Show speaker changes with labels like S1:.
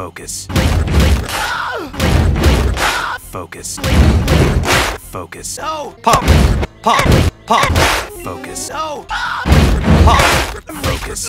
S1: Focus. Focus. Focus.
S2: No!
S1: Pop! Pop! Pop! Focus.
S2: No!
S1: Pop!